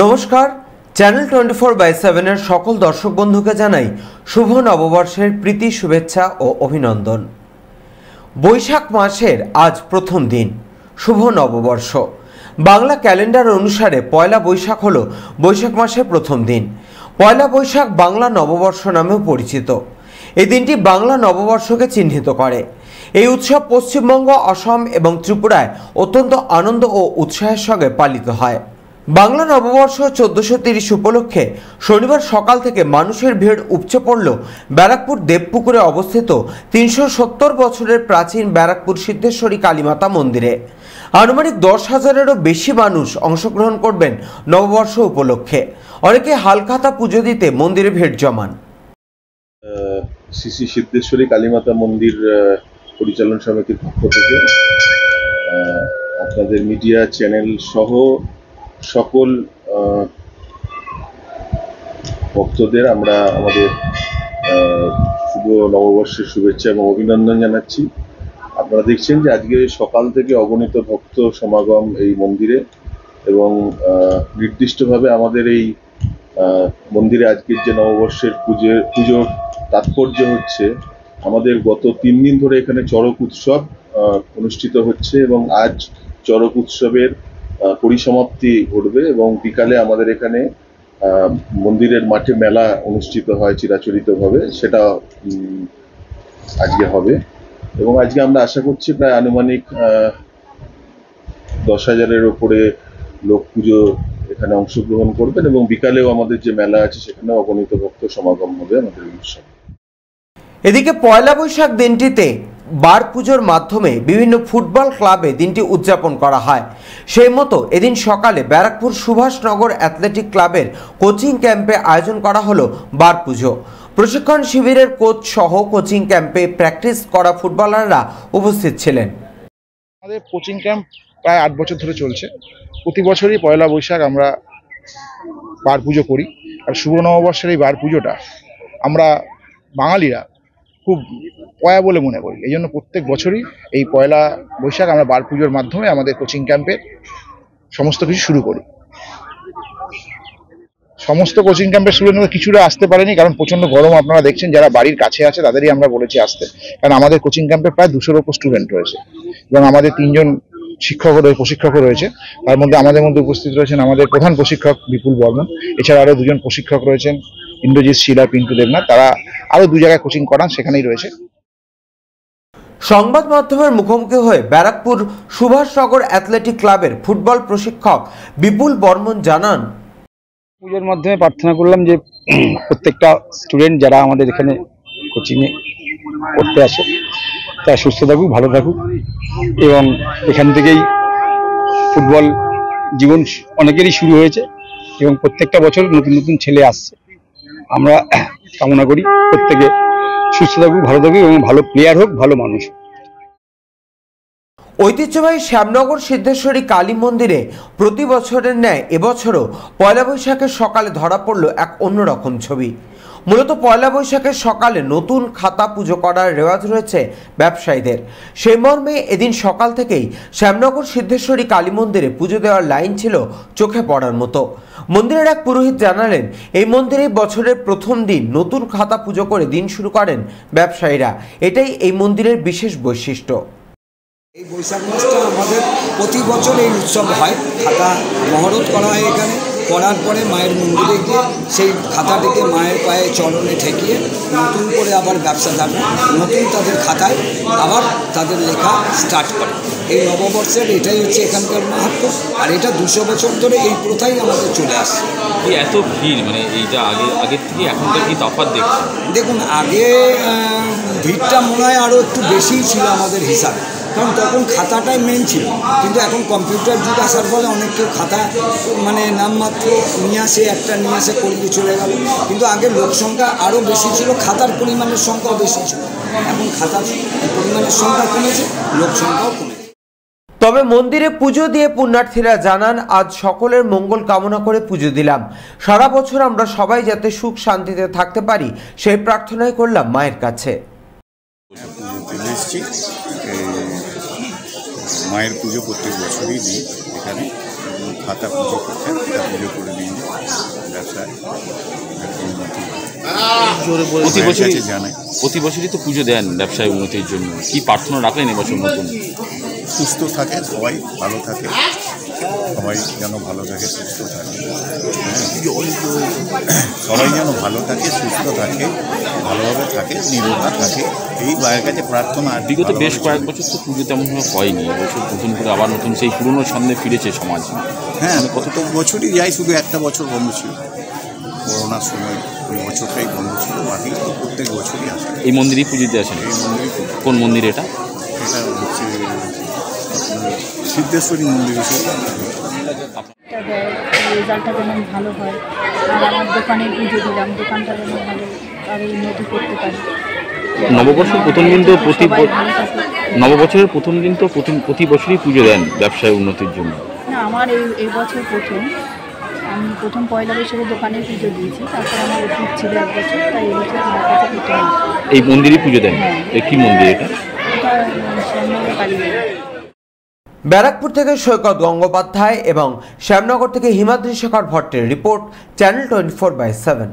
নমস্কার channel twenty four by সেভেনের সকল দর্শক বন্ধুকে জানাই শুভ নববর্ষের প্রীতি, শুভেচ্ছা ও অভিনন্দন। বৈশাখ মাসের আজ প্রথম দিন, শুভ নববর্ষ। বাংলা ক্যালেন্ডার অনুসারে পয়লা বৈশাখ হল বৈশাখ মাসের প্রথম দিন। পয়লা বৈশাখ বাংলা নববর্ষ নামেও পরিচিত। এই দিনটি বাংলা নববর্ষকে চিহ্নিত করে। এই উৎসব পশ্চিমবঙ্গ, অসম এবং ত্রিপুরায় অত্যন্ত আনন্দ ও উৎসাহের সঙ্গে পালিত হয়। বাংলা নববর্ষ চোদ্দশো তিরিশ উপলক্ষে শনিবার সকাল থেকে মানুষের ভিড় উপচে পড়ল ব্যারাকপুর দেবপুকুরে অবস্থিত তিনশো সত্তর বছরের প্রাচীন ব্যারাকপুর সিদ্ধেশ্বরী কালীমাতা মন্দিরে। আনুমানিক দশ হাজারেরও বেশি মানুষ অংশগ্রহণ করবেন নববর্ষ উপলক্ষে। অনেকে হালখাতা পুজো দিতে মন্দিরে ভিড় জমান। শ্রী সিদ্ধেশ্বরী কালীমাতা মন্দির পরিচালন সমিতির পক্ষ থেকে আপনাদের মিডিয়া চ্যানেল সহ সকল ভক্তদের আমরা আমাদের শুভ নববর্ষের শুভেচ্ছা এবং অভিনন্দন জানাচ্ছি। আপনারা দেখছেন যে আজকে সকাল থেকে অগণিত ভক্ত সমাগম এই মন্দিরে এবং নির্দিষ্টভাবে আমাদের এই মন্দিরে আজকের যে নববর্ষের পুজো পুজোর তাৎপর্য হচ্ছে, আমাদের গত তিন দিন ধরে এখানে চড়ক উৎসব অনুষ্ঠিত হচ্ছে এবং আজ চড়ক উৎসবের পরিসমাপ্তি ঘটবে এবং বিকালে আমাদের এখানে মন্দিরের মাঠে মেলা অনুষ্ঠিত হয় চিরাচরিতভাবে, সেটা আজকে হবে। এবং আজকে আমরা আশা করছি প্রায় আনুমানিক দশ হাজারের ওপরে লোক পুজো এখানে অংশগ্রহণ করবেন এবং বিকালেও আমাদের যে মেলা আছে সেখানেও অগণিত ভক্ত সমাগম হবে আমাদের উৎসব এদিকে পয়লা বৈশাখ দিনটিতে বার পুজোর মাধ্যমে বিভিন্ন ফুটবল ক্লাবে দিনটি উদযাপন করা হয়। সেই মতো এদিন সকালে ব্যারাকপুর সুভাষনগর অ্যাথলেটিক ক্লাবের কোচিং ক্যাম্পে আয়োজন করা হলো বার পুজো। প্রশিক্ষণ শিবিরের কোচ সহ কোচিং ক্যাম্পে প্র্যাকটিস করা ফুটবলাররা উপস্থিত ছিলেন। আমাদের কোচিং ক্যাম্প প্রায় আট বছর ধরে চলছে। প্রতি বছরই পয়লা বৈশাখ আমরা বার পুজো করি। আর শুভ নববর্ষের এই বার পুজোটা আমরা বাঙালিরা খুব পয়া বলে মনে করি। এই জন্য প্রত্যেক বছরই এই পয়লা বৈশাখ আমরা বার পুজোর মাধ্যমে আমাদের কোচিং ক্যাম্পে সমস্ত কিছু শুরু করি। সমস্ত কোচিং ক্যাম্পের স্টুডেন্টরা কিছুটা আসতে পারেনি, কারণ প্রচণ্ড গরম আপনারা দেখছেন, যারা বাড়ির কাছে আছে তাদেরই আমরা বলেছি আসতে। কারণ আমাদের কোচিং ক্যাম্পে প্রায় দুশোর ওপর স্টুডেন্ট রয়েছে। এবং আমাদের তিনজন শিক্ষকও রয়েছে প্রশিক্ষকও রয়েছে। তার মধ্যে আমাদের মধ্যে উপস্থিত রয়েছেন আমাদের প্রধান প্রশিক্ষক বিপুল বর্মন। এছাড়া আরও দুজন প্রশিক্ষক রয়েছেন। ইন্দ্রজিৎ শিলা পিন্টু দেবনাথ তারা আরও দু জায়গায় কোচিং করান সেখানেই রয়েছে। সংবাদ মাধ্যমের মুখোমুখি হয়ে ব্যারাকপুর সুভাষনগর অ্যাথলেটিক ক্লাবের ফুটবল প্রশিক্ষক বিপুল বর্মন জানান পুজোর মাধ্যমে প্রার্থনা করলাম যে প্রত্যেকটা স্টুডেন্ট যারা আমাদের এখানে কোচিংয়ে পড়তে আসে তারা সুস্থ থাকুক ভালো থাকুক এবং এখান থেকেই ফুটবল জীবন অনেকেরই শুরু হয়েছে এবং প্রত্যেকটা বছর নতুন নতুন ছেলে আসছে। আমরা কামনা করি প্রত্যেকে সুস্থ থাকুক, ভালো থাকুক এবং ভালো প্লেয়ার হোক, ভালো মানুষ হোক। ঐতিহ্যবাহী শ্যামনগর সিদ্ধেশ্বরী কালী মন্দিরে প্রতি বছরের ন্যায় এবছরও পয়লা বৈশাখের সকালে ধরা পড়ল এক অন্যরকম ছবি। মূলত পয়লা বৈশাখের সকালে নতুন খাতা পুজো করার রেওয়াজ রয়েছে ব্যবসায়ীদের। সেই মর্মে এদিন সকাল থেকেই শ্যামনগর সিদ্ধেশ্বরী কালী মন্দিরে পুজো দেওয়ার লাইন ছিল চোখে পড়ার মতো। মন্দিরের এক পুরোহিত জানালেন, এই মন্দিরে বছরের প্রথম দিন নতুন খাতা পুজো করে দিন শুরু করেন ব্যবসায়ীরা। এটাই এই মন্দিরের বিশেষ বৈশিষ্ট্য। এই বৈশাখ মাসটা আমাদের প্রতি বছর এই উৎসব হয়। খাতা মহরত করা হয় এখানে। করার পরে মায়ের মন্দিরে গিয়ে সেই খাতাটিকে মায়ের পায়ে চরণে ঠেকিয়ে নতুন করে আবার ব্যবসাদাররা নতুন তাদের খাতায় আবার তাদের লেখা স্টার্ট করে। এই নববর্ষের এটাই হচ্ছে এখানকার মাহাত্ম আর এটা দুশো বছর ধরে এই প্রথাই আমাদের চলে আসছে। এই এত ভিড়? মানে এইটা আগে আগের থেকে এখনকার কি তফাৎ দেখছেন? দেখুন আগে ভিড়টা মনে হয় আরও একটু বেশিই ছিল আমাদের হিসাবে। কারণ তখন খাতাটাই মেন ছিল। কিন্তু এখন কম্পিউটার যুগ আসার ফলে অনেক কেউ খাতা মানে নামমাত্র নিয়ে আসে একটা নিয়ে আসে করিয়ে চলে গেল। কিন্তু আগে লোক সংখ্যা আরও বেশি ছিল খাতার পরিমাণের সংখ্যাও বেশি ছিল। এখন খাতার পরিমাণের সংখ্যা কমেছে লোক সংখ্যাও কমেছে। তবে মন্দিরে পুজো দিয়ে পুণ্যার্থীরা জানান আজ সকলের মঙ্গল কামনা করে পুজো দিলাম। সারা বছর আমরা সবাই যাতে সুখ শান্তিতে থাকতে পারি সেই প্রার্থনাই করলাম মায়ের কাছে। মায়ের পুজো প্রত্যেক বছরই দিই এখানে। খাতা পুজো করছেন খাতা পুজো করে দিই। ব্যবসায়। একটু প্রতি বছরই জানাই। প্রতি বছরই তো পুজো দেন ব্যবসায় উন্নতির জন্য। কি প্রার্থনা রাখলেন এবছর নতুন? সুস্থ থাকে সবাই ভালো থাকে। সবাই যেন ভালো থাকে সুস্থ থাকে। সবাই যেন ভালো থাকে সুস্থ থাকে ভালোভাবে থাকে নিরোগা থাকে এই মায়ের কাছে প্রার্থনা আর বিগত বেশ কয়েক বছর তো পুজো তেমন ভাবে হয়নি এবছর নতুন করে আবার নতুন সেই পুরনো ছন্দে ফিরেছে সমাজ। হ্যাঁ কত বছরই যাই শুধু একটা বছর বন্ধ ছিল। করোনার সময় ওই বছরটাই বন্ধ ছিল বাকি তো প্রত্যেক বছরই আসে। এই মন্দিরেই পুজো দিয়ে আসেন এই মন্দিরে কোন মন্দির এটা? এটা হচ্ছে আপনার সিদ্ধেশ্বরী মন্দির হিসেবে। রেজাল্টটা যেমন ভালো হয় আর আমার দোকানে পুজো দিলাম দোকানটা যেন ভালো আরও উন্নতি করতে পারি। নববর্ষের প্রথম দিন তো প্রতি নববছরের প্রথম দিন তো প্রতি প্রতি বছরই পুজো দেন ব্যবসায় উন্নতির জন্য। না আমার এই এই বছর প্রথম। আমি প্রথম পয়লা বৈশাখে দোকানে পুজো দিয়েছি তারপর আমার ওষুধ ছিল এক বছর তাই এই বছর আমার কাছে প্রথম এই মন্দিরে পুজো দেন? এ কি মন্দির এটা? ব্যারাকপুর থেকে সৈকত গঙ্গোপাধ্যায় এবং শ্যামনগর থেকে Himadri Shekhar ভট্টের report channel twenty four by seven.